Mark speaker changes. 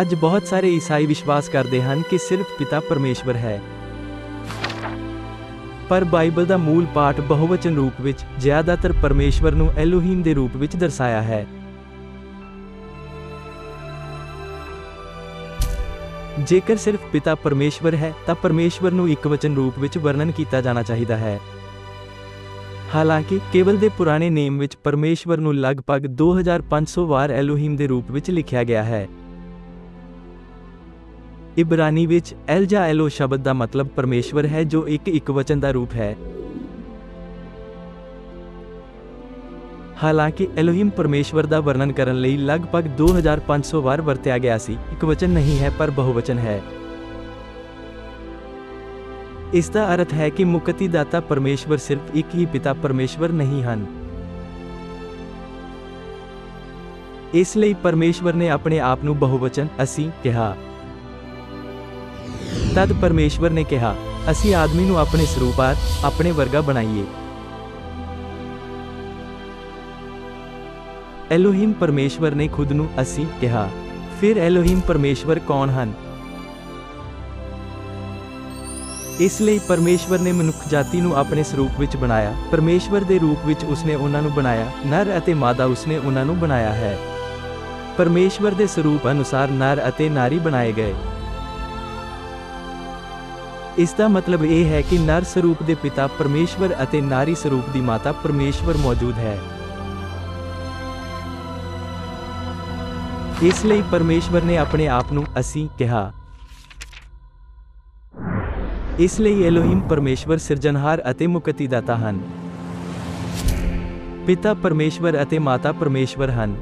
Speaker 1: ਅੱਜ ਬਹੁਤ ਸਾਰੇ ਈਸਾਈ ਵਿਸ਼ਵਾਸ ਕਰਦੇ ਹਨ ਕਿ ਸਿਰਫ ਪਿਤਾ ਪਰਮੇਸ਼ਵਰ ਹੈ। ਪਰ ਬਾਈਬਲ ਦਾ ਮੂਲ ਪਾਠ ਬਹੁਵਚਨ ਰੂਪ ਵਿੱਚ ਜ਼ਿਆਦਾਤਰ ਪਰਮੇਸ਼ਵਰ ਨੂੰ ਐਲੋਹੀਮ ਦੇ ਰੂਪ ਵਿੱਚ ਦਰਸਾਇਆ ਹੈ। ਜੇਕਰ ਸਿਰਫ ਪਿਤਾ ਪਰਮੇਸ਼ਵਰ ਹੈ, ਤਾਂ ਪਰਮੇਸ਼ਵਰ ਨੂੰ ਇੱਕ ਵਚਨ ਰੂਪ ਵਿੱਚ ਵਰਣਨ ਕੀਤਾ ਜਾਣਾ ਚਾਹੀਦਾ ਹੈ। ਹਾਲਾਂਕਿ, ਕੇਵਲ ਦੇ ਪੁਰਾਣੇ ਨੇਮ ਵਿੱਚ ਪਰਮੇਸ਼ਵਰ ਨੂੰ ਲਗਭਗ 2500 ਵਾਰ ਐਲੋਹੀਮ ਦੇ ਰੂਪ ਵਿੱਚ ਲਿਖਿਆ ਗਿਆ ਹੈ। ਇਬਰਾਨੀ ਵਿੱਚ ਐਲ ਜਾਂ ਐਲੋ ਸ਼ਬਦ ਦਾ ਮਤਲਬ ਪਰਮੇਸ਼ਵਰ ਹੈ ਜੋ ਇੱਕ ਇਕਵਚਨ ਦਾ ਰੂਪ ਹੈ। ਹਾਲਾਂਕਿ ਐਲੋਹਿਮ ਪਰਮੇਸ਼ਵਰ ਦਾ ਵਰਣਨ ਕਰਨ ਲਈ ਲਗਭਗ 2500 ਵਾਰ ਵਰਤਿਆ ਗਿਆ ਸੀ। ਇਕਵਚਨ ਨਹੀਂ ਹੈ, ਪਰ ਬਹੁਵਚਨ ਹੈ। ਇਸ ਦਾ ਅਰਥ ਹੈ ਕਿ ਮੁਕਤੀ ਦਾਤਾ ਪਰਮੇਸ਼ਵਰ ਸਿਰਫ ਇੱਕ ਹੀ ਪਿਤਾ ਪਰਮੇਸ਼ਵਰ ਨਹੀਂ ਹਨ। ਇਸ ਲਈ ਪਰਮੇਸ਼ਵਰ ਨੇ ਆਪਣੇ ਆਪ ਨੂੰ ਬਹੁਵਚਨ ਅਸੀਂ ਕਿਹਾ। ਤਦ ਪਰਮੇਸ਼ਵਰ ਨੇ ਕਿਹਾ, ਅਸੀਂ ਆਦਮੀ ਨੂੰ ਆਪਣੇ ਸਰੂਪਾਤ ਆਪਣੇ ਵਰਗਾ ਬਣਾਈਏ। ਐਲੋਹਿਮ ਪਰਮੇਸ਼ਵਰ ਨੇ ਖੁਦ ਨੂੰ ਅਸੀਂ ਕਿਹਾ। ਫਿਰ ਐਲੋਹਿਮ ਪਰਮੇਸ਼ਵਰ ਕੌਣ ਹਨ? ਇਸ ਲਈ ਪਰਮੇਸ਼ਵਰ ਨੇ ਮਨੁੱਖ ਜਾਤੀ ਨੂੰ ਆਪਣੇ ਸਰੂਪ ਵਿੱਚ ਬਣਾਇਆ। ਪਰਮੇਸ਼ਵਰ ਦੇ ਰੂਪ ਵਿੱਚ ਉਸਨੇ ਉਹਨਾਂ ਨੂੰ ਬਣਾਇਆ। ਨਰ ਅਤੇ ਮਾਦਾ ਉਸਨੇ ਉਹਨਾਂ ਨੂੰ ਬਣਾਇਆ ਹੈ। ਪਰਮੇਸ਼ਵਰ ਦੇ ਸਰੂਪ ਅਨੁਸਾਰ ਨਰ ਅਤੇ ਨਾਰੀ ਬਣਾਏ ਗਏ। ਇਸ ਦਾ ਮਤਲਬ ਇਹ ਹੈ ਕਿ ਨਰ ਸਰੂਪ ਦੇ ਪਿਤਾ ਪਰਮੇਸ਼ਵਰ ਅਤੇ ਨਾਰੀ ਸਰੂਪ ਦੀ ਮਾਤਾ ਪਰਮੇਸ਼ਵਰ ਮੌਜੂਦ ਹੈ। ਇਸ ਲਈ ਪਰਮੇਸ਼ਵਰ ਨੇ ਆਪਣੇ ਆਪ ਨੂੰ ਅਸੀਂ ਕਿਹਾ। ਇਸ ਲਈ ਐਲੋਹਿਮ ਪਰਮੇਸ਼ਵਰ ਸਿਰਜਣਹਾਰ ਅਤੇ ਮੁਕਤੀਦਾਤਾ ਹਨ। ਪਿਤਾ ਪਰਮੇਸ਼ਵਰ ਅਤੇ ਮਾਤਾ ਪਰਮੇਸ਼ਵਰ ਹਨ।